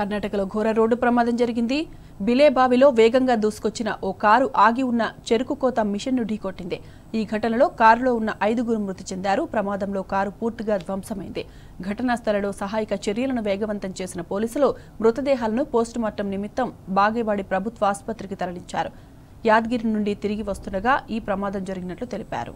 కర్ణాటకలో ఘోర రోడ్డు ప్రమాదం జరిగింది. బిలేబావిలో వేగంగా దూసుకొచ్చిన ఓ కారు ఆగి ఉన్న చెరుకు కోత మిషన్ను ఢీకొట్టింది. ఈ ఘటనలో కారులో ఉన్న ఐదుగురు మృతి చెందారు. ప్రమాదంలో కారు పూర్తిగా ధ్వంసమైంది. ఘటనా స్థలంలో సహాయక చర్యలను వేగవంతం చేసిన పోలీసులు మృతదేహాలను పోస్టుమార్టం నిమిత్తం బాగేవాడి ప్రభుత్వ ఆసుపత్రికి తరలించారు. యాదగిరి నుండి తిరిగి వస్తుండగా ఈ ప్రమాదం జరిగినట్లు తెలిపారు.